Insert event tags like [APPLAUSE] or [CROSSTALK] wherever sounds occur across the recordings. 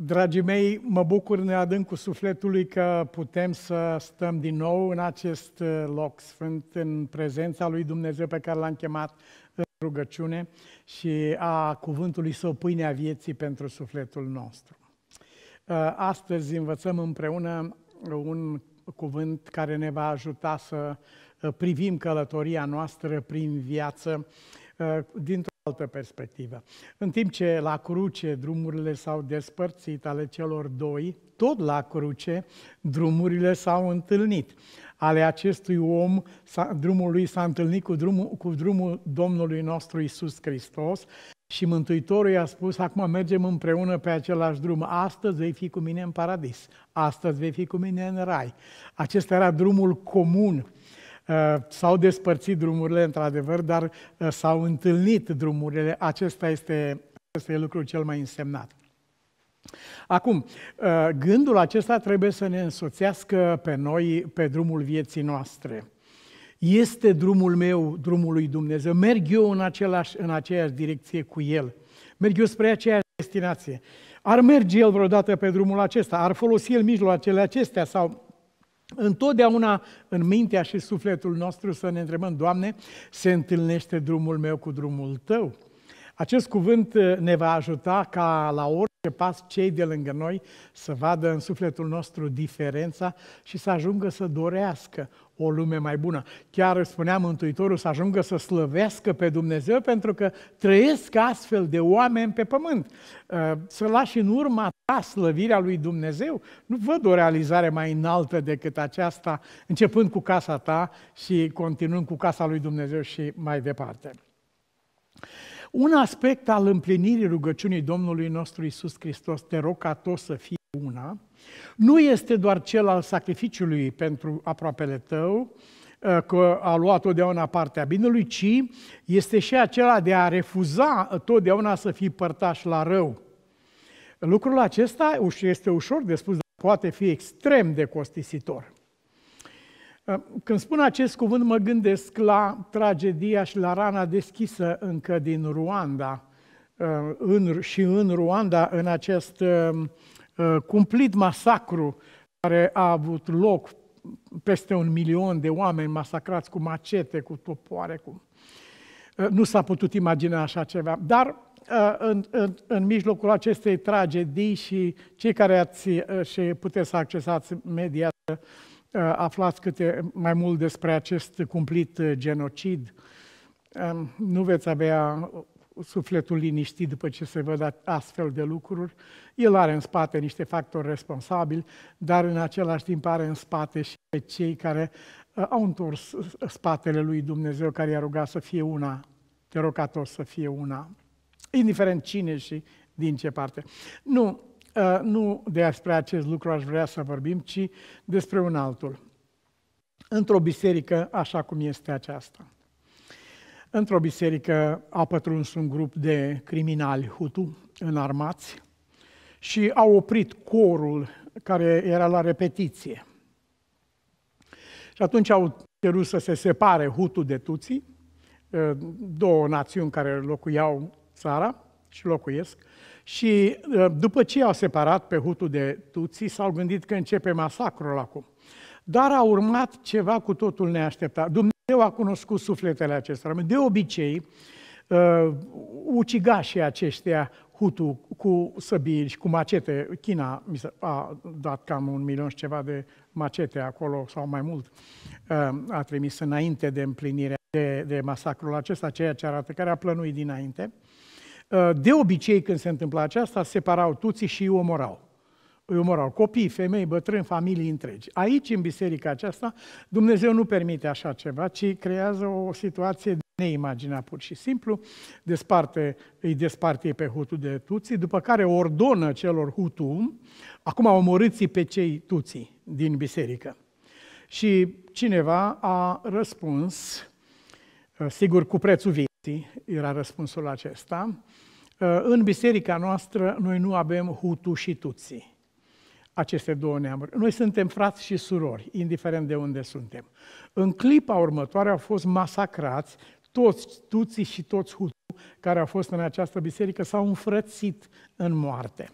Dragii mei, mă bucur în adâncul sufletului că putem să stăm din nou în acest uh, loc sfânt, în prezența lui Dumnezeu pe care l-am chemat în rugăciune și a cuvântului său pâinea vieții pentru sufletul nostru. Uh, astăzi învățăm împreună un cuvânt care ne va ajuta să uh, privim călătoria noastră prin viață dintr-o altă perspectivă. În timp ce la cruce drumurile s-au despărțit ale celor doi, tot la cruce drumurile s-au întâlnit. Ale acestui om, drumul lui s-a întâlnit cu drumul, cu drumul Domnului nostru Isus Hristos și Mântuitorul i-a spus, acum mergem împreună pe același drum. Astăzi vei fi cu mine în paradis, astăzi vei fi cu mine în rai. Acesta era drumul comun Uh, s-au despărțit drumurile, într-adevăr, dar uh, s-au întâlnit drumurile. Acesta este, acesta e lucrul cel mai însemnat. Acum, uh, gândul acesta trebuie să ne însoțească pe noi pe drumul vieții noastre. Este drumul meu, drumul lui Dumnezeu. Merg eu în, același, în aceeași direcție cu El. Merg eu spre aceeași destinație. Ar merge El vreodată pe drumul acesta? Ar folosi El mijloacele acestea? Sau Întotdeauna în mintea și sufletul nostru să ne întrebăm, Doamne, se întâlnește drumul meu cu drumul Tău? Acest cuvânt uh, ne va ajuta ca la orice pas cei de lângă noi să vadă în sufletul nostru diferența și să ajungă să dorească o lume mai bună. Chiar spunea Mântuitorul să ajungă să slăvească pe Dumnezeu pentru că trăiesc astfel de oameni pe pământ. Uh, să lași în urma ta slăvirea lui Dumnezeu. Nu văd o realizare mai înaltă decât aceasta, începând cu casa ta și continuând cu casa lui Dumnezeu și mai departe. Un aspect al împlinirii rugăciunii Domnului nostru Isus Hristos, te rog ca tot să fie una, nu este doar cel al sacrificiului pentru aproapele tău, ă, că a luat totdeauna partea binelui, ci este și acela de a refuza totdeauna să fii părtaș la rău. Lucrul acesta este ușor de spus, dar poate fi extrem de costisitor. Ă, când spun acest cuvânt, mă gândesc la tragedia și la rana deschisă încă din Ruanda. Ă, în, și în Ruanda, în acest Uh, cumplit masacru care a avut loc, peste un milion de oameni masacrați cu macete, cu topoare, cu... Uh, nu s-a putut imagina așa ceva. Dar uh, în, în, în mijlocul acestei tragedii și cei care ați și puteți să accesați media, aflați câte mai mult despre acest cumplit genocid, nu veți avea sufletul liniștit după ce se văd astfel de lucruri. El are în spate niște factori responsabili, dar în același timp are în spate și pe cei care uh, au întors spatele lui Dumnezeu, care i-a rugat să fie una. Te rog ca toți să fie una. Indiferent cine și din ce parte. Nu, uh, nu despre acest lucru aș vrea să vorbim, ci despre un altul. Într-o biserică așa cum este aceasta Într-o biserică a pătruns un grup de criminali hutu înarmați și au oprit corul care era la repetiție. Și atunci au cerut să se separe hutu de tuții, ă, două națiuni care locuiau țara și locuiesc, și ă, după ce au separat pe hutu de tuții, s-au gândit că începe masacrul acum. Dar a urmat ceva cu totul neașteptat. Dumnezeu a cunoscut sufletele acestora. De obicei, uh, ucigașii aceștia, Hutu, cu săbiri și cu macete, China a dat cam un milion și ceva de macete acolo, sau mai mult, uh, a trimis înainte de împlinirea de, de masacrul acesta, ceea ce arată care a plănuit dinainte. Uh, de obicei, când se întâmpla aceasta, separau tuții și îi omorau îi omorau copii, femei, bătrâni, familii întregi. Aici, în biserica aceasta, Dumnezeu nu permite așa ceva, ci creează o situație de neimaginat pur și simplu, desparte, îi desparte pe Hutu de Tuții, după care ordonă celor Hutu, acum omorâți pe cei Tuții din biserică. Și cineva a răspuns, sigur cu prețul vieții era răspunsul acesta, în biserica noastră noi nu avem Hutu și Tuții aceste două neamuri. Noi suntem frați și surori, indiferent de unde suntem. În clipa următoare au fost masacrați toți tuții și toți hutu care au fost în această biserică, s-au înfrățit în moarte.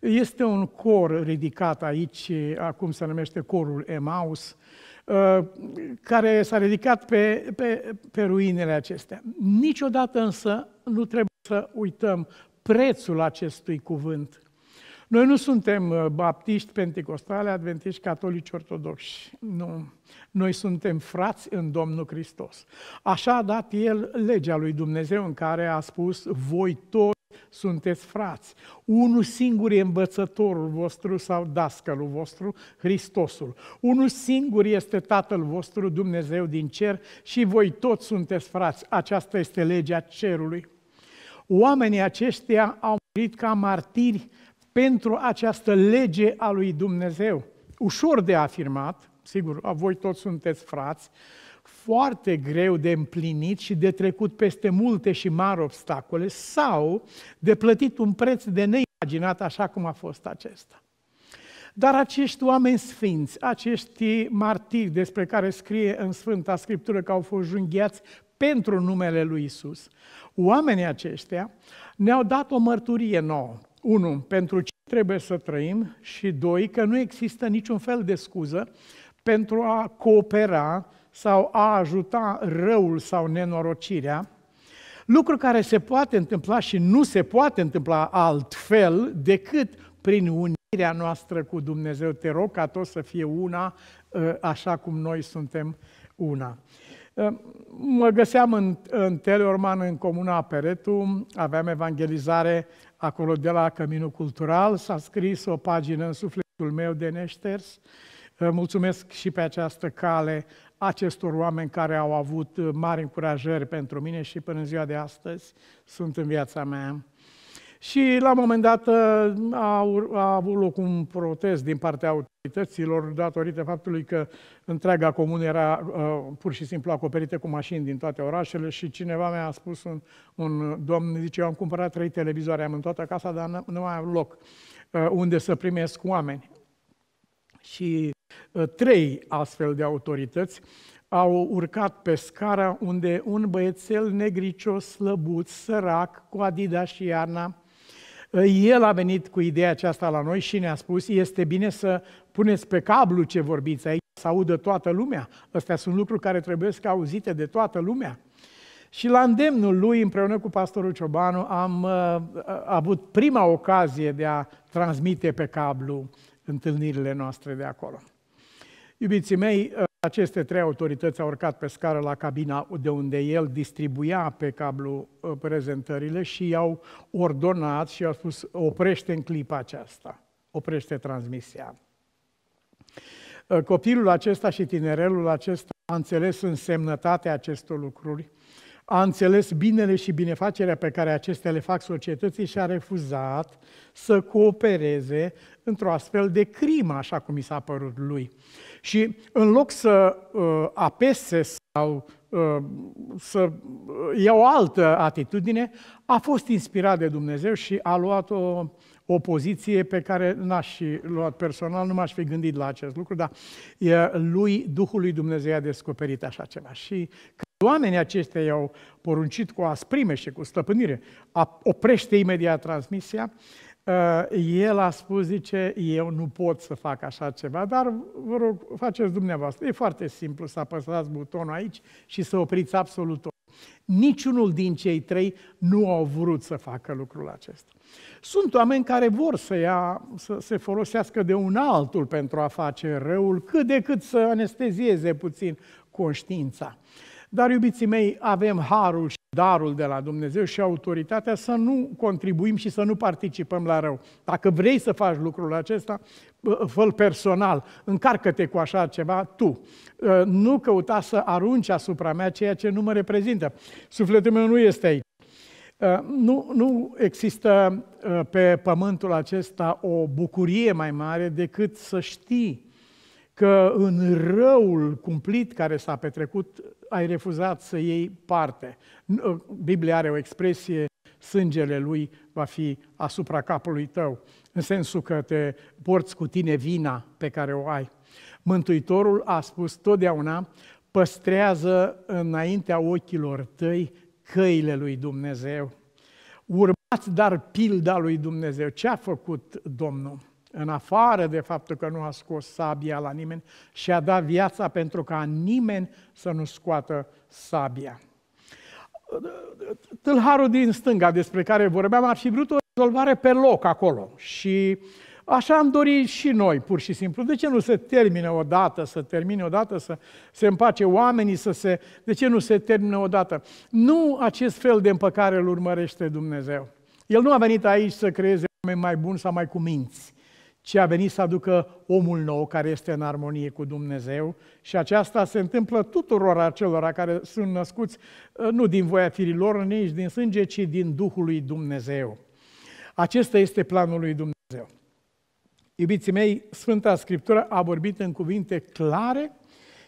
Este un cor ridicat aici, acum se numește corul Emaus, uh, care s-a ridicat pe, pe, pe ruinele acestea. Niciodată însă nu trebuie să uităm prețul acestui cuvânt. Noi nu suntem uh, baptiști, pentecostale, adventiști, catolici, ortodoxi. Nu. Noi suntem frați în Domnul Hristos. Așa a dat El legea lui Dumnezeu în care a spus, voi toți sunteți frați. Unul singur e învățătorul vostru sau dascălul vostru, Hristosul. Unul singur este Tatăl vostru, Dumnezeu din cer și voi toți sunteți frați. Aceasta este legea cerului. Oamenii aceștia au murit ca martiri pentru această lege a lui Dumnezeu. Ușor de afirmat, sigur, voi toți sunteți frați, foarte greu de împlinit și de trecut peste multe și mari obstacole sau de plătit un preț de neimaginat așa cum a fost acesta. Dar acești oameni sfinți, acești martiri despre care scrie în Sfânta Scriptură că au fost junghiați pentru numele lui Isus, oamenii aceștia ne-au dat o mărturie nouă. Unu, pentru ce trebuie să trăim și doi, că nu există niciun fel de scuză pentru a coopera sau a ajuta răul sau nenorocirea, lucru care se poate întâmpla și nu se poate întâmpla altfel decât prin unirea noastră cu Dumnezeu. Te rog ca tot să fie una, ă, așa cum noi suntem una. Ă, mă găseam în, în Teleorman, în comuna Peretu, aveam evangelizare acolo de la Căminul Cultural, s-a scris o pagină în sufletul meu de neșters. Mulțumesc și pe această cale acestor oameni care au avut mari încurajări pentru mine și până în ziua de astăzi sunt în viața mea. Și la un moment dat a, a avut loc un protest din partea autorităților datorită faptului că întreaga comună era uh, pur și simplu acoperită cu mașini din toate orașele și cineva mi-a spus, un, un domn, zice, eu am cumpărat trei televizoare, am în toată casa, dar nu, nu mai am loc uh, unde să primesc oameni. Și uh, trei astfel de autorități au urcat pe scara unde un băiețel negricios, slăbuț, sărac, cu Adidas și iarna, el a venit cu ideea aceasta la noi și ne-a spus, este bine să puneți pe cablu ce vorbiți aici, să audă toată lumea. Astea sunt lucruri care trebuie să auzite de toată lumea. Și la îndemnul lui, împreună cu pastorul Ciobanu, am uh, avut prima ocazie de a transmite pe cablu întâlnirile noastre de acolo. Iubiții mei, uh, aceste trei autorități au urcat pe scară la cabina de unde el distribuia pe cablu uh, prezentările și i-au ordonat și i-au spus oprește în clipa aceasta, oprește transmisia. Uh, copilul acesta și tinerelul acesta a înțeles însemnătatea acestor lucruri, a înțeles binele și binefacerea pe care acestea le fac societății și a refuzat să coopereze într-o astfel de crimă, așa cum i s-a părut lui. Și în loc să uh, apese sau uh, să uh, ia o altă atitudine, a fost inspirat de Dumnezeu și a luat o, o poziție pe care n-aș fi luat personal, nu m-aș fi gândit la acest lucru, dar e, lui, Duhul lui Dumnezeu a descoperit așa ceva. Și când oamenii aceștia i-au poruncit cu asprime și cu stăpânire, a, oprește imediat transmisia, Uh, el a spus, zice, eu nu pot să fac așa ceva, dar vă rog, faceți dumneavoastră. E foarte simplu să apăsați butonul aici și să opriți absolut tot. Niciunul din cei trei nu au vrut să facă lucrul acesta. Sunt oameni care vor să, ia, să se folosească de un altul pentru a face răul, cât de cât să anestezieze puțin conștiința. Dar, iubiții mei, avem harul și darul de la Dumnezeu și autoritatea să nu contribuim și să nu participăm la rău. Dacă vrei să faci lucrul acesta, fă personal, încarcă-te cu așa ceva tu. Ă, nu căuta să arunci asupra mea ceea ce nu mă reprezintă. Sufletul meu nu este aici. Ă, nu, nu există ă, pe pământul acesta o bucurie mai mare decât să știi că în răul cumplit care s-a petrecut ai refuzat să iei parte. Ă, Biblia are o expresie, sângele lui va fi asupra capului tău, în sensul că te porți cu tine vina pe care o ai. Mântuitorul a spus totdeauna, păstrează înaintea ochilor tăi căile lui Dumnezeu. Urmă Luați dar pilda lui Dumnezeu. Ce a făcut Domnul? În afară de faptul că nu a scos sabia la nimeni și a dat viața pentru ca nimeni să nu scoată sabia. Tâlharul din stânga despre care vorbeam ar fi vrut o rezolvare pe loc acolo și Așa am dorit și noi, pur și simplu. De ce nu se termine odată, să termine odată, să se împace oamenii, să se... De ce nu se termine odată? Nu acest fel de împăcare îl urmărește Dumnezeu. El nu a venit aici să creeze oameni mai buni sau mai cuminți, ci a venit să aducă omul nou care este în armonie cu Dumnezeu și aceasta se întâmplă tuturor acelora care sunt născuți uh, nu din voia firilor, nici din sânge, ci din Duhul lui Dumnezeu. Acesta este planul lui Dumnezeu. Iubiții mei, Sfânta Scriptură a vorbit în cuvinte clare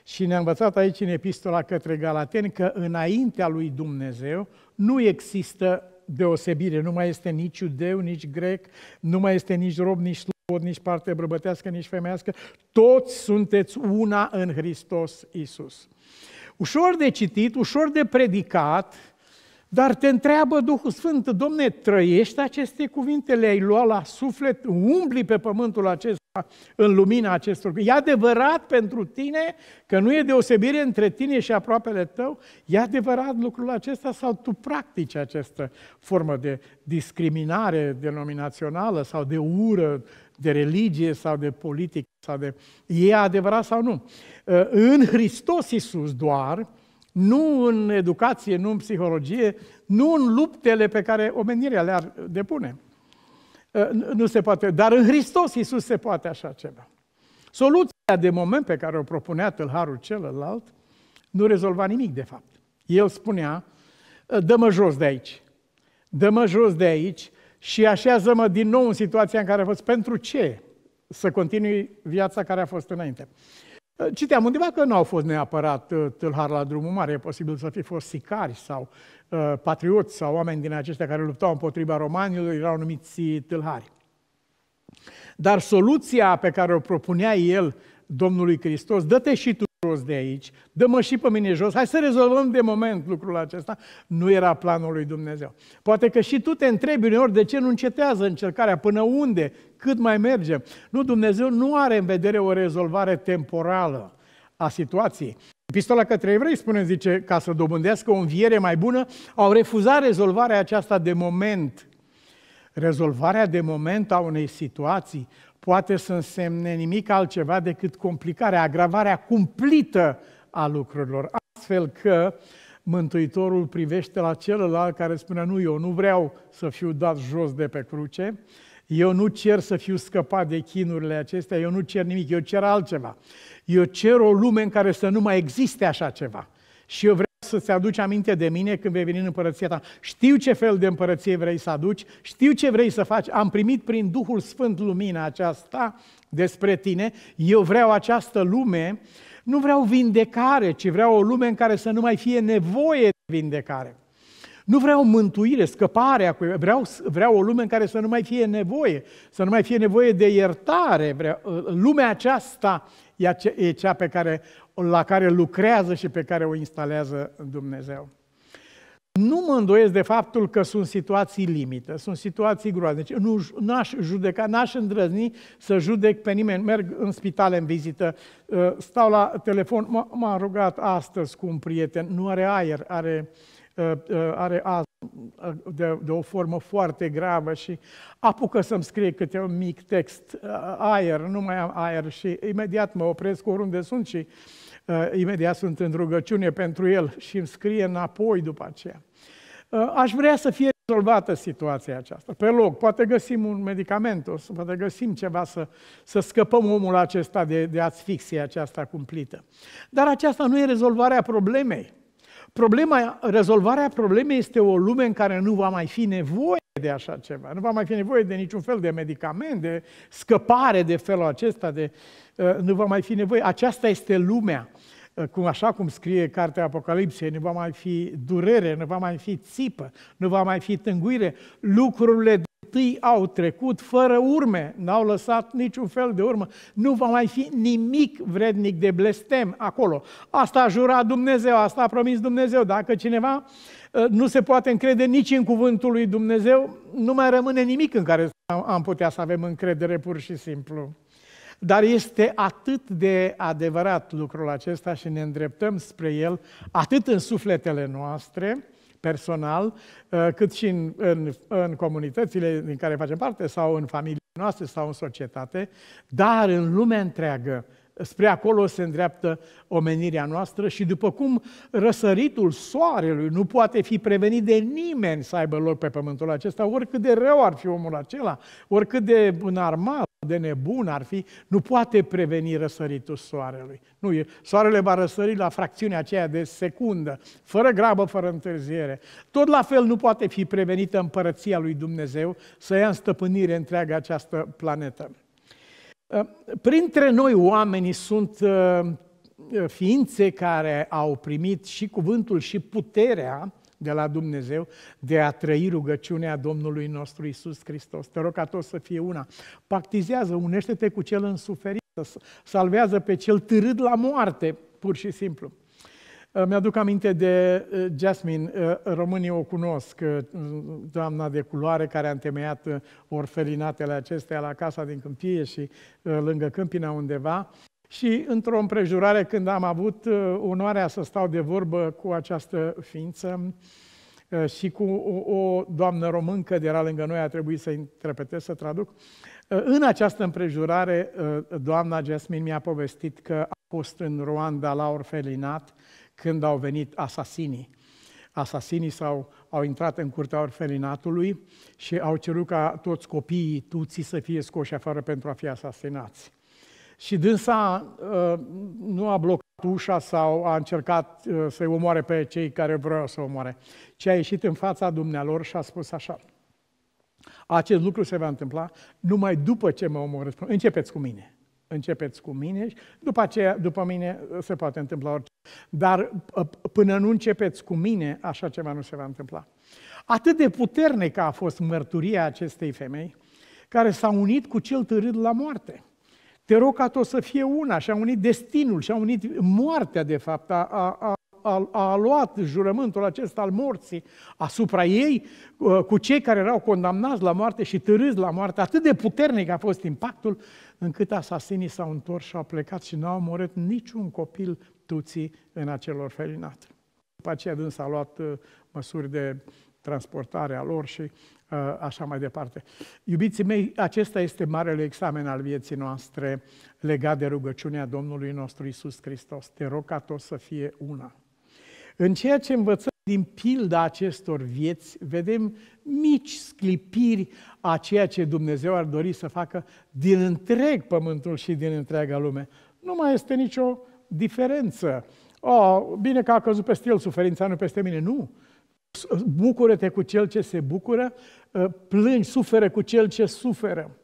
și ne-a învățat aici în epistola către Galateni că înaintea lui Dumnezeu nu există deosebire, nu mai este nici iudeu, nici grec, nu mai este nici rob, nici slobod, nici parte bărbătească, nici femeiască, toți sunteți una în Hristos Isus. Ușor de citit, ușor de predicat, dar te întreabă Duhul Sfânt, Domne, trăiești aceste cuvinte, le-ai luat la suflet, umbli pe pământul acesta în lumina acestor E adevărat pentru tine că nu e deosebire între tine și aproapele tău? E adevărat lucrul acesta sau tu practici această formă de discriminare denominațională sau de ură, de religie sau de politică? Sau de... E adevărat sau nu? În Hristos Iisus doar, nu în educație, nu în psihologie, nu în luptele pe care omenirea le-ar depune. Uh, nu se poate, dar în Hristos Iisus se poate așa ceva. Soluția de moment pe care o propunea tâlharul celălalt nu rezolva nimic, de fapt. El spunea, uh, dă-mă jos de aici, dă-mă jos de aici și așează-mă din nou în situația în care a fost. Pentru ce? Să continui viața care a fost înainte. Citeam undeva că nu au fost neapărat uh, tâlhari la drumul mare, e posibil să fi fost sicari sau uh, patrioți sau oameni din aceștia care luptau împotriva romanilor, erau numiți tâlhari. Dar soluția pe care o propunea el Domnului Hristos, dă-te și tu jos de aici, dă-mă și pe mine jos, hai să rezolvăm de moment lucrul acesta, nu era planul lui Dumnezeu. Poate că și tu te întrebi uneori de ce nu încetează încercarea, până unde, cât mai merge. Nu, Dumnezeu nu are în vedere o rezolvare temporală a situației. Epistola către evrei spune, zice, ca să dobândească o înviere mai bună, au refuzat rezolvarea aceasta de moment. Rezolvarea de moment a unei situații poate să însemne nimic altceva decât complicarea, agravarea cumplită a lucrurilor. Astfel că Mântuitorul privește la celălalt care spune, nu, eu nu vreau să fiu dat jos de pe cruce, eu nu cer să fiu scăpat de chinurile acestea, eu nu cer nimic, eu cer altceva. Eu cer o lume în care să nu mai existe așa ceva. Și eu vreau să-ți aduci aminte de mine când vei veni în împărăția ta. Știu ce fel de împărăție vrei să aduci, știu ce vrei să faci. Am primit prin Duhul Sfânt lumina aceasta despre tine. Eu vreau această lume, nu vreau vindecare, ci vreau o lume în care să nu mai fie nevoie de vindecare. Nu vreau mântuire, scăparea, vreau, vreau o lume în care să nu mai fie nevoie, să nu mai fie nevoie de iertare. Vreau, lumea aceasta e cea pe care, la care lucrează și pe care o instalează Dumnezeu. Nu mă îndoiesc de faptul că sunt situații limită, sunt situații groaznice. Nu n-aș judeca, n-aș îndrăzni să judec pe nimeni. Merg în spitale în vizită, uh, stau la telefon, m-a rugat astăzi cu un prieten, nu are aer, are Uh, uh, are azi de, de o formă foarte gravă și apucă să-mi scrie câte un mic text, uh, aer, nu mai am aer și imediat mă opresc oriunde sunt și uh, imediat sunt în rugăciune pentru el și îmi scrie înapoi după aceea. Uh, aș vrea să fie rezolvată situația aceasta. Pe loc, poate găsim un medicament, o să poate găsim ceva să, să scăpăm omul acesta de, de asfixie aceasta cumplită. Dar aceasta nu e rezolvarea problemei. Problema, rezolvarea problemei este o lume în care nu va mai fi nevoie de așa ceva. Nu va mai fi nevoie de niciun fel de medicament, de scăpare de felul acesta, de, uh, nu va mai fi nevoie. Aceasta este lumea. Uh, cum, așa cum scrie cartea Apocalipsei, nu va mai fi durere, nu va mai fi țipă, nu va mai fi tânguire. Lucrurile de tâi au trecut fără urme, n-au lăsat niciun fel de urmă. Nu va mai fi nimic vrednic de blestem acolo. Asta a jurat Dumnezeu, asta a promis Dumnezeu. Dacă cineva uh, nu se poate încrede nici în cuvântul lui Dumnezeu, nu mai rămâne nimic în care am putea să avem încredere pur și simplu. Dar este atât de adevărat lucrul acesta și ne îndreptăm spre el, atât în sufletele noastre, personal, uh, cât și în, în, în comunitățile din care facem parte, sau în familiile noastre, sau în societate, dar în lumea întreagă. Spre acolo se îndreaptă omenirea noastră și după cum răsăritul soarelui nu poate fi prevenit de nimeni să aibă loc pe pământul acesta, oricât de rău ar fi omul acela, oricât de înarmat, de nebun ar fi, nu poate preveni răsăritul soarelui. Nu, e, soarele va răsări la fracțiunea aceea de secundă, fără grabă, fără întârziere. Tot la fel nu poate fi prevenită împărăția lui Dumnezeu să ia în stăpânire întreaga această planetă. Uh, printre noi oamenii sunt uh, ființe care au primit și cuvântul și puterea de la Dumnezeu de a trăi rugăciunea Domnului nostru Isus Hristos. Te rog ca tot să fie una. Pactizează, unește-te cu cel în suferință, salvează pe cel târât la moarte, pur și simplu. Uh, mi-aduc aminte de uh, Jasmine, uh, românii o cunosc, doamna de culoare care a întemeiat orfelinatele acestea la casa din Câmpie și lângă Câmpina undeva. Și într-o împrejurare, când am avut onoarea să stau de vorbă cu această ființă și cu o, o doamnă româncă de era lângă noi, a trebuit să interpretez, să traduc, în această împrejurare, doamna Jasmine mi-a povestit că a fost în Rwanda la orfelinat când au venit asasinii. Asasinii s-au, au intrat în curtea orfelinatului și au cerut ca toți copiii tuții să fie scoși afară pentru a fi asasinați. Și dânsa uh, nu a blocat ușa sau a încercat uh, să-i omoare pe cei care vreau să omoare, ci a ieșit în fața dumnealor și a spus așa. Acest lucru se va întâmpla numai după ce mă omorăți. Începeți cu mine începeți cu mine și după aceea, după mine, se poate întâmpla orice. Dar până nu începeți cu mine, așa ceva nu se va întâmpla. Atât de puternică a fost mărturia acestei femei, care s-a unit cu cel târât la moarte. Te rog ca tot să fie una și a unit destinul și a unit moartea, de fapt, a, a, a a, a luat jurământul acesta al morții asupra ei uh, cu cei care erau condamnați la moarte și târâți la moarte. Atât de puternic a fost impactul încât asasinii s-au întors și au plecat și n-au omorât niciun copil tuții în acel orfelinat. După aceea dâns a luat uh, măsuri de transportare a lor și uh, așa mai departe. Iubiții mei, acesta este marele examen al vieții noastre legat de rugăciunea Domnului nostru Isus Hristos. Te rog ca tot să fie una. În ceea ce învățăm din pilda acestor vieți, vedem mici sclipiri a ceea ce Dumnezeu ar dori să facă din întreg pământul și din întreaga lume. Nu mai este nicio diferență. Oh, bine că a căzut peste el suferința, nu peste mine. Nu. Bucură-te cu cel ce se bucură, plângi, suferă cu cel ce suferă.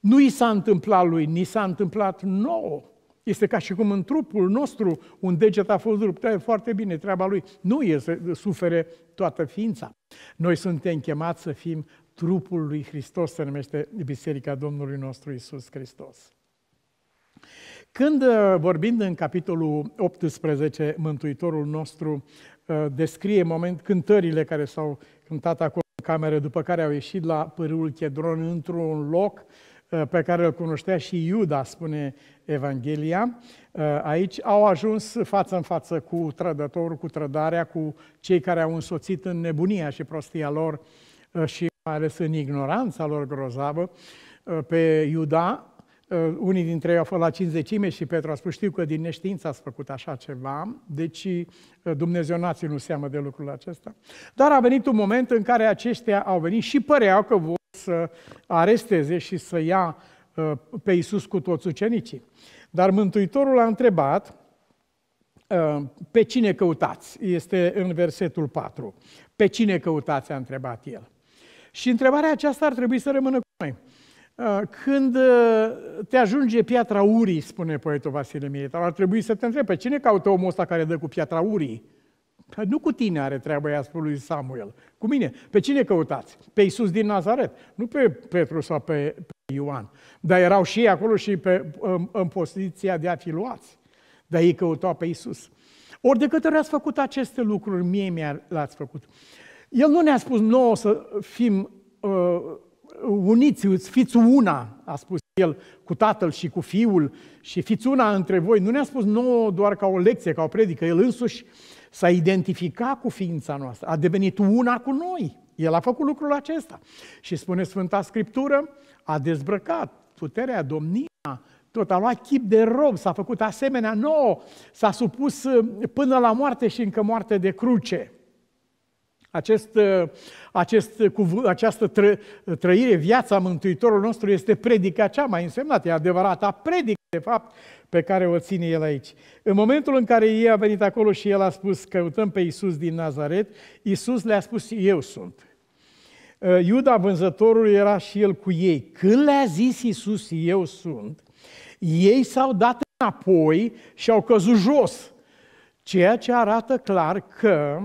Nu i s-a întâmplat lui, ni s-a întâmplat nouă. Este ca și cum în trupul nostru un deget a fost rupt. E foarte bine, treaba lui. Nu e să sufere toată ființa. Noi suntem chemați să fim trupul lui Hristos, se numește Biserica Domnului nostru Isus Hristos. Când, uh, vorbind în capitolul 18, Mântuitorul nostru uh, descrie moment cântările care s-au cântat acolo în cameră, după care au ieșit la pârâul Chedron într-un loc Uh, pe care îl cunoștea și Iuda, spune Evanghelia. Uh, aici au ajuns față în față cu trădătorul, cu trădarea, cu cei care au însoțit în nebunia și prostia lor uh, și mai ales în ignoranța lor grozavă pe Iuda. Unii dintre ei au fost la cinzecime și Petru a spus, știu că din neștiință ați făcut așa ceva, deci Dumnezeu nații nu seamă de lucrul acesta. Dar a venit un moment în care aceștia au venit și păreau că vor să aresteze și să ia uh, pe Iisus cu toți ucenicii. Dar Mântuitorul a întrebat, uh, pe cine căutați? Este în versetul 4. Pe cine căutați? a întrebat el. Și întrebarea aceasta ar trebui să rămână cu noi. Uh, când te ajunge piatra urii, spune poetul Vasile Militar, ar trebui să te întrebi pe cine caută omul ăsta care dă cu piatra urii? Nu cu tine are treaba ea, spune lui Samuel. Cu mine. Pe cine căutați? Pe Iisus din Nazaret. Nu pe Petru sau pe, pe Ioan. Dar erau și ei acolo și pe, în, în poziția de a fi luați. Dar ei căutau pe Iisus. Ori de câte ori ați făcut aceste lucruri, mie mi le-ați făcut. El nu ne-a spus nouă să fim uh, uniți, fiți una, a spus el cu tatăl și cu fiul și fiți una între voi. Nu ne-a spus nouă doar ca o lecție, ca o predică. El însuși s-a identificat cu ființa noastră, a devenit una cu noi. El a făcut lucrul acesta. Și spune Sfânta Scriptură, a dezbrăcat puterea, domnia, tot a luat chip de rob, s-a făcut asemenea nouă, s-a supus până la moarte și încă moarte de cruce. Acest, uh, acest cuvânt, această tră, trăire, viața Mântuitorul nostru este predica cea mai însemnată, e adevărata predică, de fapt, pe care o ține el aici. În momentul în care ei a venit acolo și el a spus, căutăm pe Iisus din Nazaret, Iisus le-a spus, eu sunt. Uh, Iuda, vânzătorul, era și el cu ei. Când le-a zis Iisus, eu sunt, ei s-au dat înapoi și au căzut jos. Ceea ce arată clar că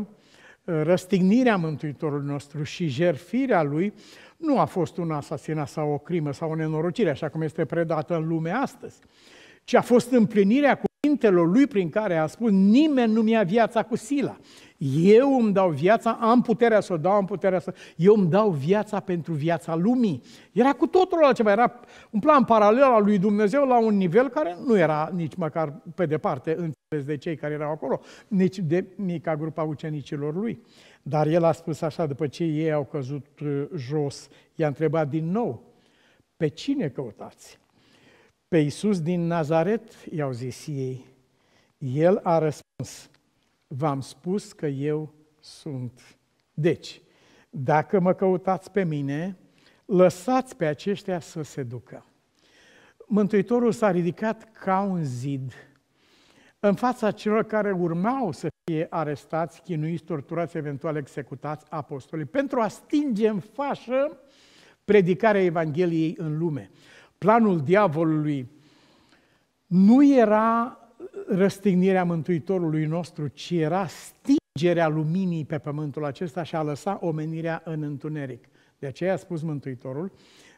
răstignirea Mântuitorului nostru și jerfirea Lui nu a fost un asasinat sau o crimă sau o nenorocire, așa cum este predată în lume astăzi, ci a fost împlinirea cuvintelor Lui prin care a spus nimeni nu mi-a viața cu sila. Eu îmi dau viața, am puterea să o dau, am puterea să... Eu îmi dau viața pentru viața lumii. Era cu totul altceva, era un plan paralel al lui Dumnezeu la un nivel care nu era nici măcar pe departe înțeles de cei care erau acolo, nici de mica grupa ucenicilor lui. Dar el a spus așa, după ce ei au căzut uh, jos, i-a întrebat din nou, pe cine căutați? Pe Iisus din Nazaret, i-au zis ei. El a răspuns, v-am spus că eu sunt. Deci, dacă mă căutați pe mine, lăsați pe aceștia să se ducă. Mântuitorul s-a ridicat ca un zid în fața celor care urmau să fie arestați, chinuiți, torturați, eventual executați apostolii, pentru a stinge în fașă predicarea Evangheliei în lume. Planul diavolului nu era răstignirea Mântuitorului nostru, ci era stingerea luminii pe pământul acesta și a lăsa omenirea în întuneric. De aceea a spus Mântuitorul,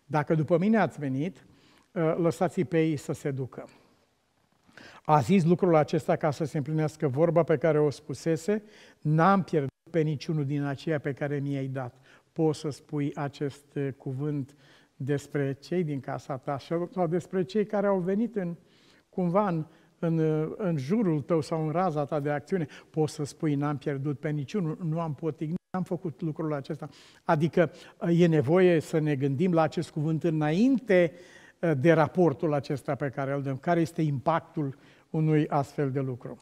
dacă după mine ați venit, ă, lăsați pe ei să se ducă. A zis lucrul acesta ca să se împlinească vorba pe care o spusese, n-am pierdut pe niciunul din aceia pe care mi-ai dat. Poți să spui acest cuvânt despre cei din casa ta sau despre cei care au venit în, cumva în, în, în jurul tău sau în raza ta de acțiune, poți să spui, n-am pierdut pe niciunul, nu am potignit, n-am făcut lucrul acesta. Adică e nevoie să ne gândim la acest cuvânt înainte uh, de raportul acesta pe care îl dăm. Care este impactul unui astfel de lucru?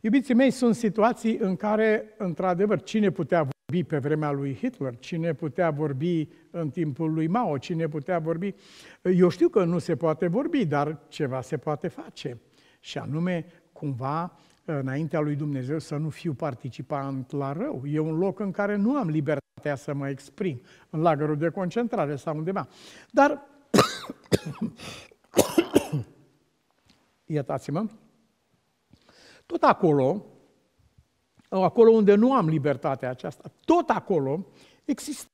Iubiții mei, sunt situații în care, într-adevăr, cine putea vorbi pe vremea lui Hitler, cine putea vorbi în timpul lui Mao, cine putea vorbi. Eu știu că nu se poate vorbi, dar ceva se poate face. Și anume, cumva, înaintea lui Dumnezeu să nu fiu participant la rău. E un loc în care nu am libertatea să mă exprim, în lagărul de concentrare sau undeva. Dar, [COUGHS] iertați-mă, tot acolo, acolo unde nu am libertatea aceasta, tot acolo există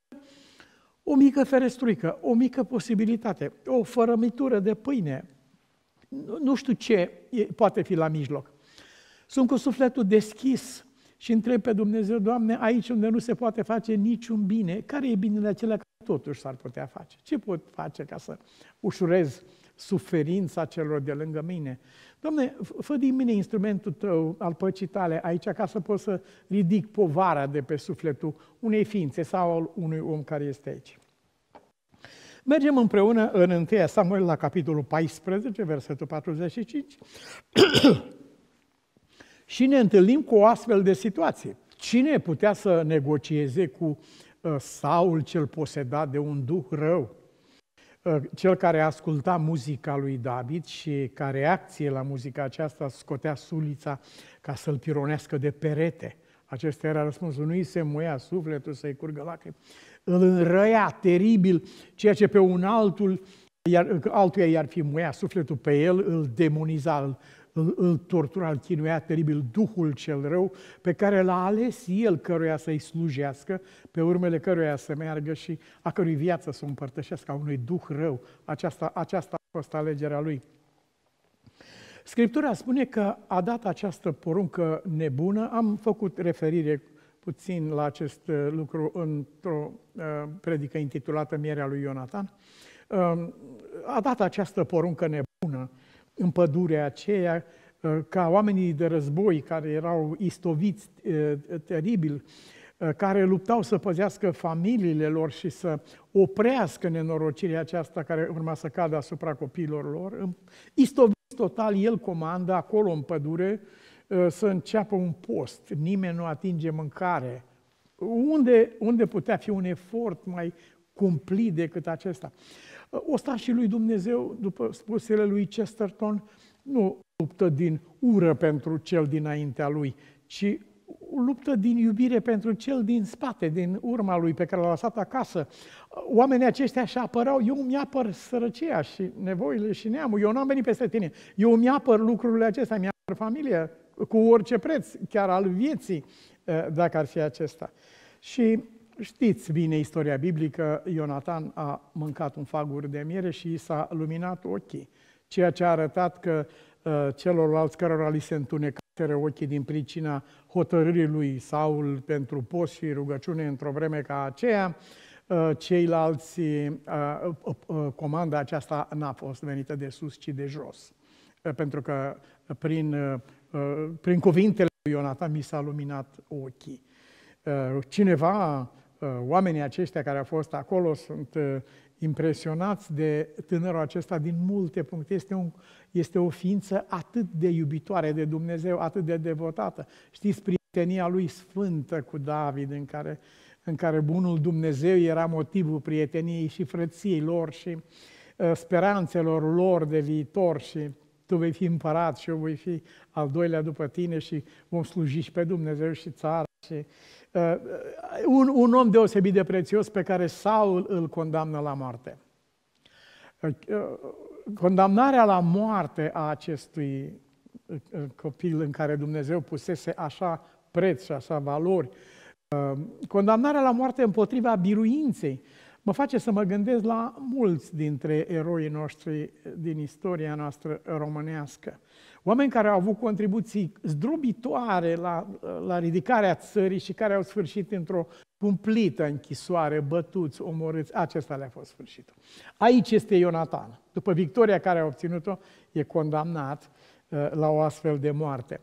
o mică ferestruică, o mică posibilitate, o fărămitură de pâine. Nu știu ce poate fi la mijloc. Sunt cu sufletul deschis și întreb pe Dumnezeu, Doamne, aici unde nu se poate face niciun bine, care e binele acela care totuși s-ar putea face? Ce pot face ca să ușurez suferința celor de lângă mine? Doamne, fă din mine instrumentul tău al păcii tale aici ca să pot să ridic povara de pe sufletul unei ființe sau al unui om care este aici. Mergem împreună în 1 Samuel la capitolul 14, versetul 45 [CLEARS THROAT] și ne întâlnim cu o astfel de situație. Cine putea să negocieze cu uh, Saul cel posedat de un duh rău? Uh, cel care asculta muzica lui David și ca reacție la muzica aceasta scotea sulița ca să-l pironească de perete. Acesta era răspunsul. Nu-i se muia sufletul să-i curgă lacrimi. Îl înrăia teribil, ceea ce pe un altul, iar, altuia i-ar fi muia sufletul pe el, îl demoniza, îl, îl, îl tortura, îl chinuia teribil Duhul cel rău, pe care l-a ales el căruia să-i slujească, pe urmele căruia să meargă și a cărui viață să o împărtășească a unui Duh rău. Aceasta, aceasta a fost alegerea lui. Scriptura spune că a dat această poruncă nebună. Am făcut referire puțin la acest uh, lucru într-o uh, predică intitulată Mierea lui Ionatan. Uh, a dat această poruncă nebună în pădurea aceea uh, ca oamenii de război care erau istoviți uh, teribil, uh, care luptau să păzească familiile lor și să oprească nenorocirea aceasta care urma să cadă asupra copiilor lor. Istoviți total, el comandă acolo în pădure să înceapă un post. Nimeni nu atinge mâncare. Unde, unde putea fi un efort mai cumplit decât acesta? Ostașii lui Dumnezeu, după spusele lui Chesterton, nu luptă din ură pentru cel dinaintea lui, ci luptă din iubire pentru cel din spate, din urma lui pe care l-a lăsat acasă. Oamenii aceștia și apărau, eu îmi apăr sărăcia și nevoile și neamul, eu nu am venit peste tine, eu îmi apăr lucrurile acestea, mi apăr familia cu orice preț, chiar al vieții, eh, dacă ar fi acesta. Și Știți bine istoria biblică, Ionatan a mâncat un fagur de miere și i s-a luminat ochii, ceea ce a arătat că uh, celorlalți cărora li se întunecaseră ochii din pricina hotărârii lui Saul pentru post și rugăciune într-o vreme ca aceea, uh, ceilalți, uh, uh, uh, comanda aceasta n-a fost venită de sus, ci de jos. Uh, pentru că prin, uh, uh prin cuvintele lui Ionatan mi s-a luminat ochii. Uh, cineva Uh, oamenii aceștia care au fost acolo sunt uh, impresionați de tânărul acesta din multe puncte. Este, un, este o ființă atât de iubitoare de Dumnezeu, atât de devotată. Știți, prietenia lui sfântă cu David, în care, în care bunul Dumnezeu era motivul prieteniei și frăției lor și uh, speranțelor lor de viitor și tu vei fi împărat și eu voi fi al doilea după tine și vom sluji și pe Dumnezeu și țara. Și Uh, un, un om deosebit de prețios pe care Saul îl condamnă la moarte. Uh, uh, condamnarea la moarte a acestui copil în care Dumnezeu pusese așa preț și așa valori, condamnarea la moarte împotriva biruinței, mă face să mă gândesc la mulți dintre eroii noștri din istoria noastră românească. Oameni care au avut contribuții zdrobitoare la, la ridicarea țării și care au sfârșit într-o cumplită închisoare, bătuți, omorâți. Acesta le-a fost sfârșitul. Aici este Ionatan. După victoria care a obținut-o, e condamnat uh, la o astfel de moarte.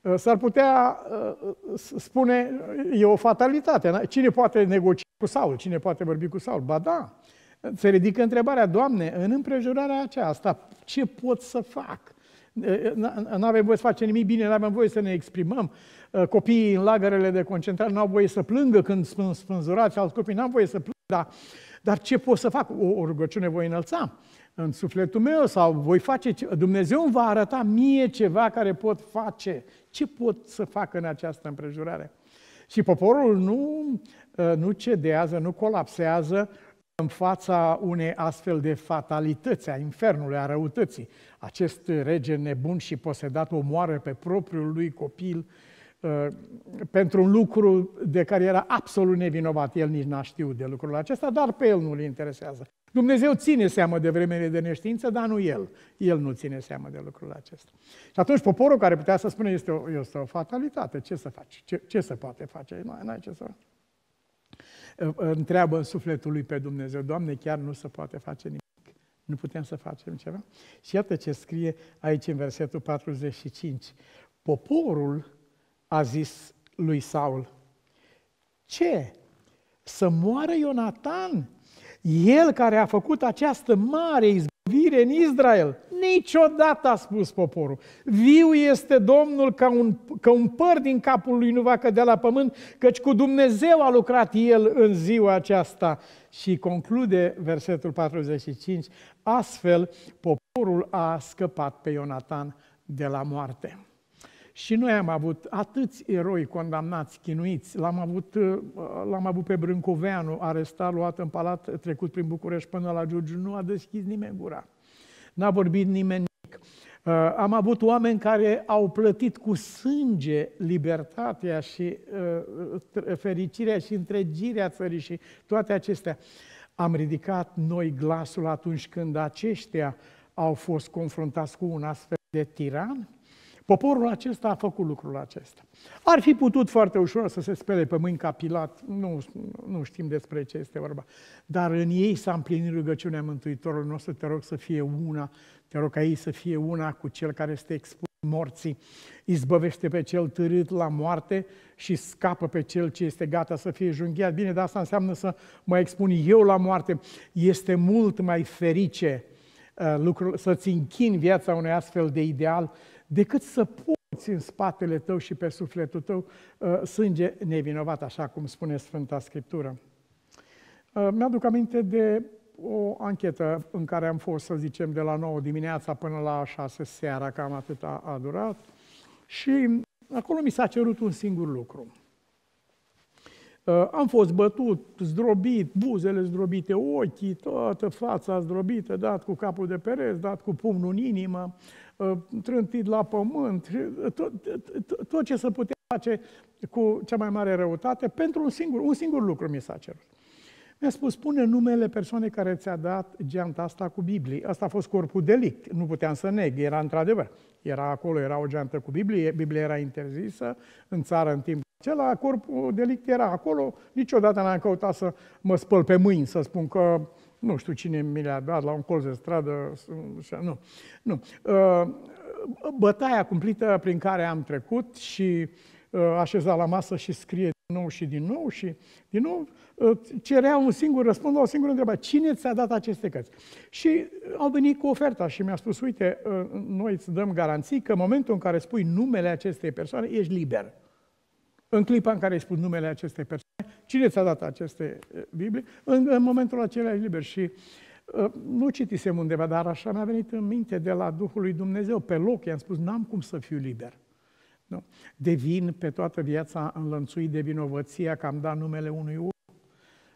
Uh, s-ar putea uh, spune, e o fatalitate. Cine poate negocia cu Saul? Cine poate vorbi cu Saul? Ba da. Se ridică întrebarea, Doamne, în împrejurarea aceasta, ce pot să fac? Nu avem voie să facem nimic bine, nu avem voie să ne exprimăm. Copiii în lagărele de concentrare nu au voie să plângă când sunt spânzurați, alți copii nu au voie să plângă, dar, dar ce pot să fac? O, o rugăciune voi înălța în sufletul meu sau voi face ce... Dumnezeu îmi va arăta mie ceva care pot face. Ce pot să fac în această împrejurare? Și poporul nu, nu cedează, nu colapsează în fața unei astfel de fatalități a infernului, a răutății. Acest rege nebun și posedat omoară pe propriul lui copil uh, pentru un lucru de care era absolut nevinovat. El nici n-a știut de lucrul acesta, dar pe el nu-l interesează. Dumnezeu ține seamă de vremele de neștiință, dar nu el. El nu ține seamă de lucrul acesta. Și atunci poporul care putea să spună este o, este o fatalitate, ce să faci? Ce, ce se poate face? Nu ai ce să faci întreabă în sufletul lui pe Dumnezeu, Doamne, chiar nu se poate face nimic. Nu putem să facem ceva? Și iată ce scrie aici în versetul 45. Poporul a zis lui Saul, ce? Să moară Ionatan? El care a făcut această mare izbăvire în Israel. Niciodată a spus poporul. Viu este Domnul ca un, ca un păr din capul lui nu va cădea la pământ, căci cu Dumnezeu a lucrat el în ziua aceasta. Și conclude versetul 45, astfel poporul a scăpat pe Ionatan de la moarte. Și noi am avut atâți eroi condamnați, chinuiți. L-am avut, l-am avut pe Brâncoveanu, arestat, luat în palat, trecut prin București până la Giurgiu. Nu a deschis nimeni gura. N-a vorbit nimeni nimic. Uh, am avut oameni care au plătit cu sânge libertatea și uh, fericirea și întregirea țării și toate acestea. Am ridicat noi glasul atunci când aceștia au fost confruntați cu un astfel de tiran? Poporul acesta a făcut lucrul acesta. Ar fi putut foarte ușor să se spele pe mâini ca Pilat, nu, nu știm despre ce este vorba, dar în ei s-a împlinit rugăciunea Mântuitorului nostru, te rog să fie una, te rog ca ei să fie una cu cel care este expus morții, izbăvește pe cel târât la moarte și scapă pe cel ce este gata să fie junghiat. Bine, dar asta înseamnă să mă expun eu la moarte. Este mult mai ferice uh, lucrul, să-ți închini viața unui astfel de ideal decât să poți în spatele tău și pe sufletul tău uh, sânge nevinovat, așa cum spune Sfânta Scriptură. Uh, mi-aduc aminte de o anchetă în care am fost, să zicem, de la 9 dimineața până la 6 seara, cam atât a, a durat. Și acolo mi s-a cerut un singur lucru. Uh, am fost bătut, zdrobit, buzele zdrobite, ochii, toată fața zdrobită, dat cu capul de pereți, dat cu pumnul în inimă, uh, trântit la pământ, tot, tot, tot ce se putea face cu cea mai mare răutate, pentru un singur, un singur lucru mi s-a cerut. Mi-a spus, spune numele persoanei care ți-a dat geanta asta cu Biblie. Asta a fost corpul delict, nu puteam să neg, era într-adevăr. Era acolo, era o geantă cu Biblie, Biblia era interzisă în țară în timpul acela, corpul delict era acolo, niciodată n-am căutat să mă spăl pe mâini, să spun că nu știu cine mi le-a dat la un colț de stradă, nu. nu. Uh, bătaia cumplită prin care am trecut și uh, așezat la masă și scrie din nou și din nou și din nou cerea un singur răspuns la o singură întrebare. Cine ți-a dat aceste cărți? Și au venit cu oferta și mi-a spus, uite, ă, noi îți dăm garanții că în momentul în care spui numele acestei persoane, ești liber. În clipa în care spui numele acestei persoane, cine ți-a dat aceste ă, Biblie? În, în momentul acela ești liber. Și uh, nu citisem undeva, dar așa mi-a venit în minte de la Duhul lui Dumnezeu, pe loc, i-am spus, n-am cum să fiu liber. Nu. Devin pe toată viața înlănțuit de vinovăția că am dat numele unui om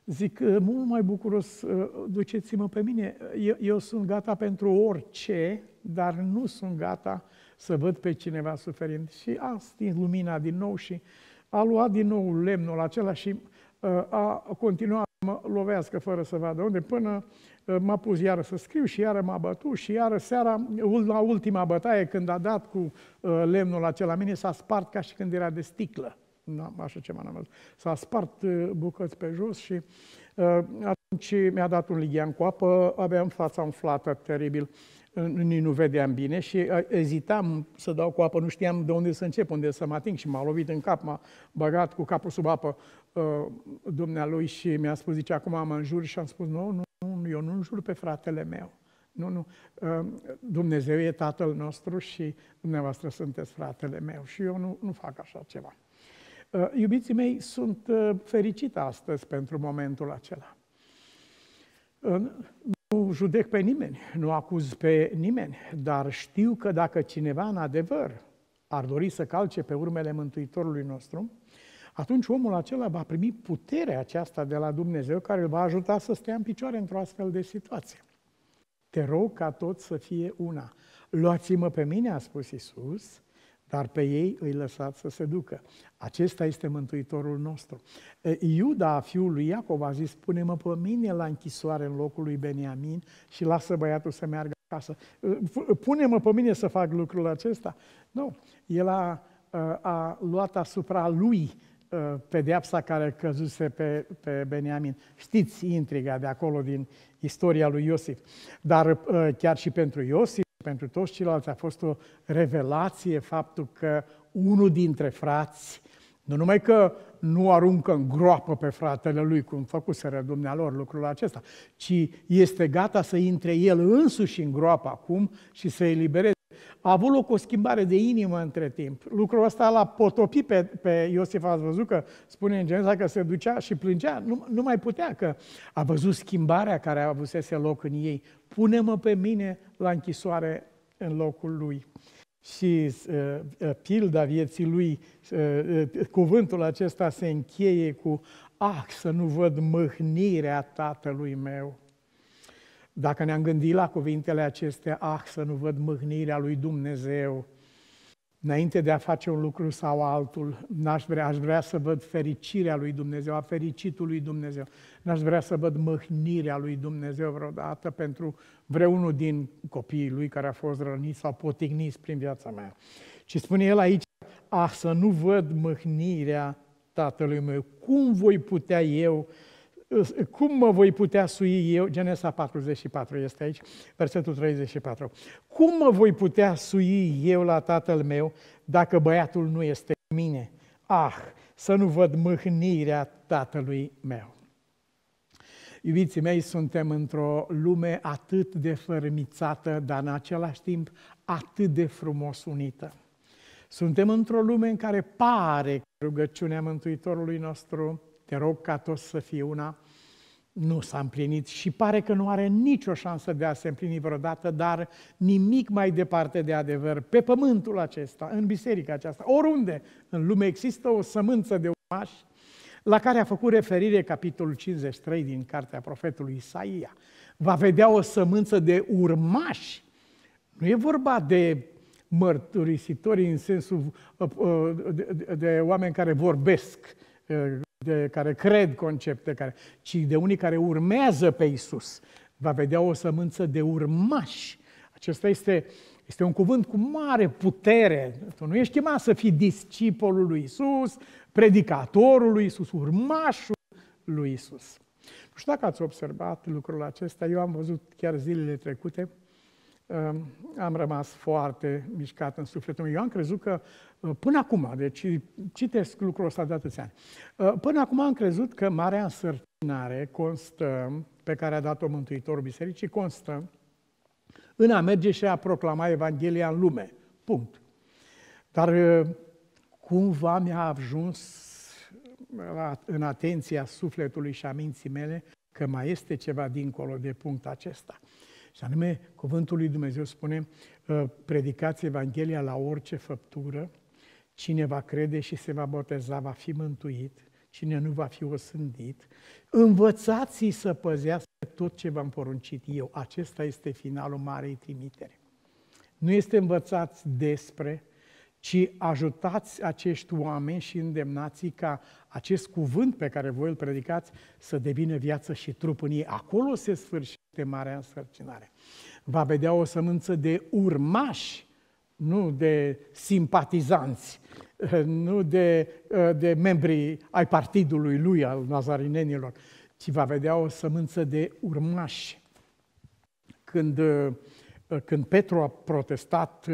Zic, mult mai bucuros, uh, duceți-mă pe mine. Eu, eu sunt gata pentru orice, dar nu sunt gata să văd pe cineva suferind. Și a stins lumina din nou și a luat din nou lemnul acela și uh, a continuat să mă lovească fără să vadă unde, până uh, m-a pus iară să scriu și iară m-a bătut și iară seara, la ultima bătaie, când a dat cu lemnul acela mine, s-a spart ca și când era de sticlă. Nu, așa ceva n-am văzut. S-a spart uh, bucăți pe jos și uh, atunci mi-a dat un lighean cu apă, aveam fața umflată teribil, nici nu vedeam bine și uh, ezitam să dau cu apă, nu știam de unde să încep, unde să mă ating și m-a lovit în cap, m-a băgat cu capul sub apă uh, dumnealui și mi-a spus, zice, acum mă înjur și am spus, nu, nu, nu, eu nu înjur pe fratele meu. Nu, nu. Uh, Dumnezeu e Tatăl nostru și dumneavoastră sunteți fratele meu și eu nu, nu fac așa ceva. Uh, iubiții mei, sunt uh, fericit astăzi pentru momentul acela. Uh, nu judec pe nimeni, nu acuz pe nimeni, dar știu că dacă cineva în adevăr ar dori să calce pe urmele Mântuitorului nostru, atunci omul acela va primi puterea aceasta de la Dumnezeu care îl va ajuta să stea în picioare într-o astfel de situație. Te rog ca toți să fie una. Luați-mă pe mine, a spus Isus, dar pe ei îi lăsați să se ducă. Acesta este Mântuitorul nostru. Iuda, fiul lui Iacov, a zis, pune-mă pe mine la închisoare în locul lui Beniamin și lasă băiatul să meargă acasă. Pune-mă pe mine să fac lucrul acesta. Nu, el a, a luat asupra lui pedeapsa care căzuse pe, pe Beniamin. Știți intriga de acolo din istoria lui Iosif. Dar chiar și pentru Iosif, pentru toți ceilalți a fost o revelație faptul că unul dintre frați, nu numai că nu aruncă în groapă pe fratele lui, cum făcuseră dumnealor lucrul acesta, ci este gata să intre el însuși în groapă acum și să elibereze. A avut loc o schimbare de inimă între timp. Lucrul ăsta l-a potopit pe, pe Iosif, ați văzut că spune în Geneza că se ducea și plângea, nu, nu mai putea, că a văzut schimbarea care a avusese loc în ei. Pune-mă pe mine la închisoare în locul lui. Și uh, uh, pilda vieții lui, uh, uh, cuvântul acesta se încheie cu Ah, să nu văd mâhnirea tatălui meu. Dacă ne-am gândit la cuvintele acestea, ah, să nu văd mâhnirea lui Dumnezeu, înainte de a face un lucru sau altul, n-aș vrea, aș vrea să văd fericirea lui Dumnezeu, a fericitul lui Dumnezeu. N-aș vrea să văd mâhnirea lui Dumnezeu vreodată pentru vreunul din copiii lui care a fost rănit sau potignit prin viața mea. Și spune el aici, ah, să nu văd mâhnirea tatălui meu, cum voi putea eu cum mă voi putea sui eu, Genesa 44 este aici, versetul 34. Cum mă voi putea sui eu la tatăl meu dacă băiatul nu este cu mine? Ah, să nu văd mâhnirea tatălui meu. Iubiții mei, suntem într-o lume atât de fărâmițată, dar în același timp atât de frumos unită. Suntem într-o lume în care pare că rugăciunea Mântuitorului nostru te rog ca tot să fie una, nu s-a împlinit și pare că nu are nicio șansă de a se împlini vreodată, dar nimic mai departe de adevăr. Pe pământul acesta, în biserica aceasta, oriunde în lume există o sămânță de urmași la care a făcut referire capitolul 53 din cartea profetului Isaia. Va vedea o sămânță de urmași. Nu e vorba de mărturisitori în sensul uh, uh, de, de, de oameni care vorbesc uh, de care cred concepte, care, ci de unii care urmează pe Isus. Va vedea o sămânță de urmași. Acesta este, este un cuvânt cu mare putere. Tu nu ești chemat să fii discipolul lui Isus, predicatorul lui Isus, urmașul lui Isus. Nu știu dacă ați observat lucrul acesta, eu am văzut chiar zilele trecute, am rămas foarte mișcat în sufletul meu. Eu am crezut că uh, până acum, deci citesc lucrul ăsta de atâția ani, uh, până acum am crezut că marea însărcinare constă, pe care a dat-o Mântuitorul Bisericii, constă în a merge și a proclama Evanghelia în lume. Punct. Dar uh, cumva mi-a ajuns în atenția sufletului și a minții mele că mai este ceva dincolo de punctul acesta. Și anume, cuvântul lui Dumnezeu spune, ă, predicați Evanghelia la orice făptură, cine va crede și se va boteza va fi mântuit, cine nu va fi osândit. Învățați-i să păzească tot ce v-am poruncit eu. Acesta este finalul Marei Trimitere. Nu este învățați despre, ci ajutați acești oameni și îndemnați ca acest cuvânt pe care voi îl predicați să devină viață și trup în ei. Acolo se sfârșește marea însărcinare. Va vedea o sămânță de urmași, nu de simpatizanți, nu de, de membri ai partidului lui, al nazarinenilor, ci va vedea o sămânță de urmași. Când, când Petru a protestat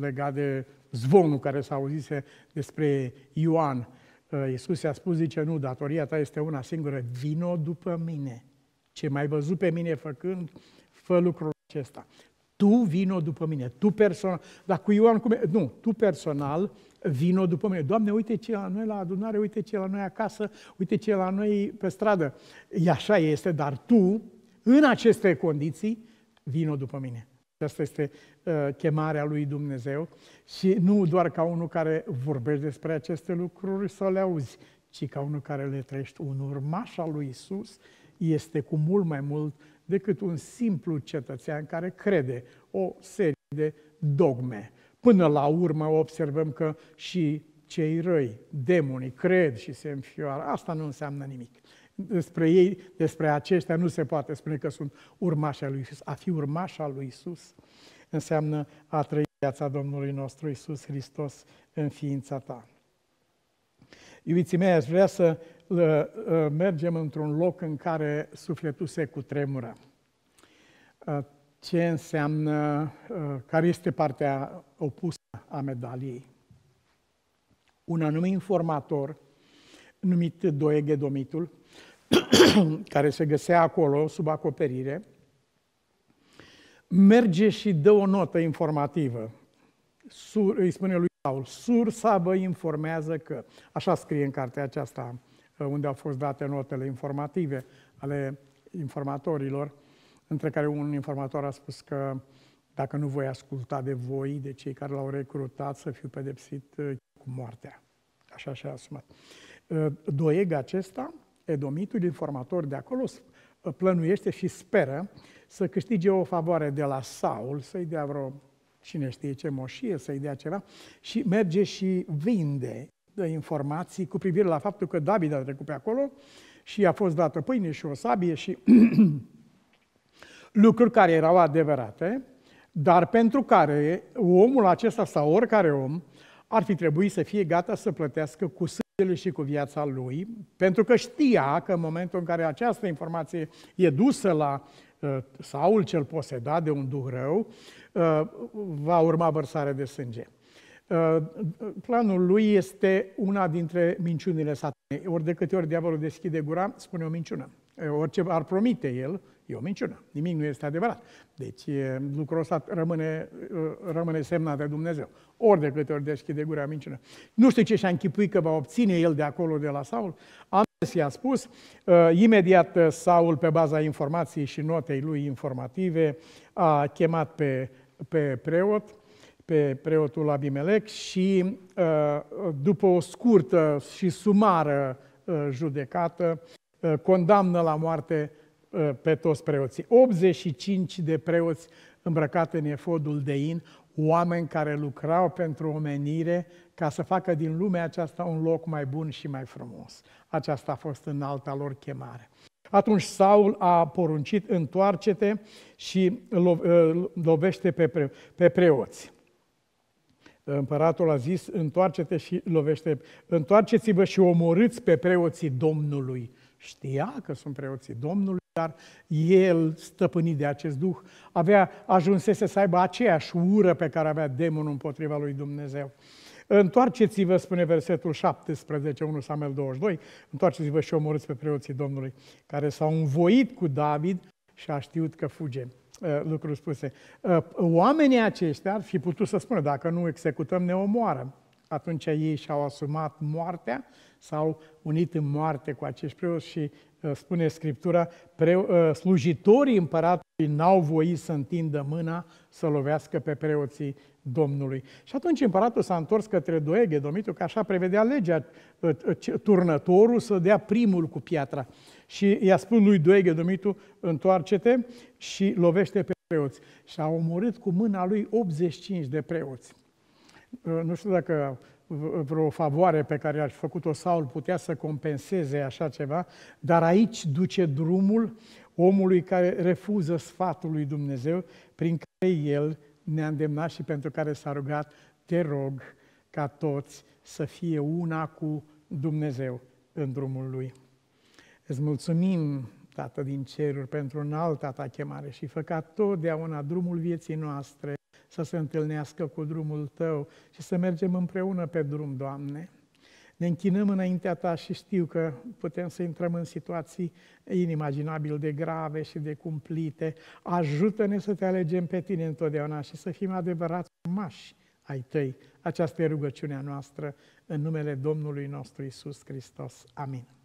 legat de zvonul care s-a auzise despre Ioan. Uh, Iisus i-a spus, zice, nu, datoria ta este una singură, vino după mine. Ce mai văzut pe mine făcând, fă lucrul acesta. Tu vino după mine, tu personal, dar cu Ioan, cum e? nu, tu personal vino după mine. Doamne, uite ce la noi la adunare, uite ce la noi acasă, uite ce la noi pe stradă. E așa este, dar tu, în aceste condiții, vino după mine. Asta este uh, chemarea lui Dumnezeu și nu doar ca unul care vorbește despre aceste lucruri să le auzi, ci ca unul care le trăiești. Un urmaș al lui Isus este cu mult mai mult decât un simplu cetățean care crede o serie de dogme. Până la urmă observăm că și cei răi, demonii, cred și se înfioară. Asta nu înseamnă nimic despre ei, despre aceștia nu se poate spune că sunt urmași al lui Isus. A fi urmaș al lui Isus înseamnă a trăi viața Domnului nostru Isus Hristos în ființa ta. Iubiții mei, aș vrea să uh, uh, mergem într-un loc în care sufletul se cutremură. Uh, ce înseamnă, care este partea opusă a medaliei? Un anume informator, numit Doegedomitul, [COUGHS] care se găsea acolo, sub acoperire, merge și dă o notă informativă. Sur, îi spune lui Paul, sursa vă informează că, așa scrie în cartea aceasta, unde au fost date notele informative ale informatorilor, între care un informator a spus că dacă nu voi asculta de voi, de cei care l-au recrutat, să fiu pedepsit uh, cu moartea. Așa și-a asumat. Uh, Doeg acesta edomitul informator de acolo plănuiește și speră să câștige o favoare de la Saul, să-i dea vreo cine știe ce moșie, să-i dea ceva, și merge și vinde de informații cu privire la faptul că David a trecut pe acolo și a fost dată pâine și o sabie și [CLEARS THROAT] lucruri care erau adevărate, dar pentru care omul acesta sau oricare om ar fi trebuit să fie gata să plătească cu sângele și cu viața lui, pentru că știa că în momentul în care această informație e dusă la uh, Saul cel posedat de un duh rău, uh, va urma vărsare de sânge. Uh, planul lui este una dintre minciunile satanei. Ori de câte ori diavolul deschide gura, spune o minciună. Orice ar promite el, E o minciună. Nimic nu este adevărat. Deci lucrul ăsta rămâne, rămâne semnat de Dumnezeu. Ori de câte ori deschide gura minciună. Nu știu ce și-a închipuit că va obține el de acolo, de la Saul. Am i-a spus, imediat Saul, pe baza informației și notei lui informative, a chemat pe, pe preot, pe preotul Abimelec și după o scurtă și sumară judecată, condamnă la moarte Uh, pe toți preoții. 85 de preoți îmbrăcate în efodul de in, oameni care lucrau pentru omenire ca să facă din lumea aceasta un loc mai bun și mai frumos. Aceasta a fost în alta lor chemare. Atunci Saul a poruncit, întoarce-te și uh, lovește pe, pre, pe preoți. Împăratul a zis, întoarce-te și lovește, întoarceți-vă și omorâți pe preoții Domnului. Știa că sunt preoții Domnului, dar el, stăpânit de acest duh, avea, ajunsese să aibă aceeași ură pe care avea demonul împotriva lui Dumnezeu. Întoarceți-vă, spune versetul 17, 1 Samuel 22, întoarceți-vă și omorâți pe preoții Domnului, care s-au învoit cu David și a știut că fuge. Uh, lucruri spuse. Uh, oamenii aceștia ar fi putut să spună, dacă nu executăm, ne omoară. Atunci ei și-au asumat moartea, s-au unit în moarte cu acești preoți și Uh, spune Scriptura, pre, uh, slujitorii împăratului n-au voit să întindă mâna să lovească pe preoții Domnului. Și atunci împăratul s-a întors către Doeghe, Domitu, că așa prevedea legea, uh, turnătorul să dea primul cu piatra. Și i-a spus lui Doeghe, Domitu, întoarce-te și lovește pe preoți. Și a omorât cu mâna lui 85 de preoți. Nu știu dacă vreo favoare pe care ar fi făcut-o Saul putea să compenseze așa ceva, dar aici duce drumul omului care refuză sfatul lui Dumnezeu, prin care el ne-a îndemnat și pentru care s-a rugat, te rog ca toți să fie una cu Dumnezeu în drumul lui. Îți mulțumim, Tată din ceruri, pentru un alt ta chemare și fă ca totdeauna drumul vieții noastre să se întâlnească cu drumul Tău și să mergem împreună pe drum, Doamne. Ne închinăm înaintea Ta și știu că putem să intrăm în situații inimaginabil de grave și de cumplite. Ajută-ne să Te alegem pe Tine întotdeauna și să fim adevărați mași ai Tăi. Aceasta e rugăciunea noastră în numele Domnului nostru Isus Hristos. Amin.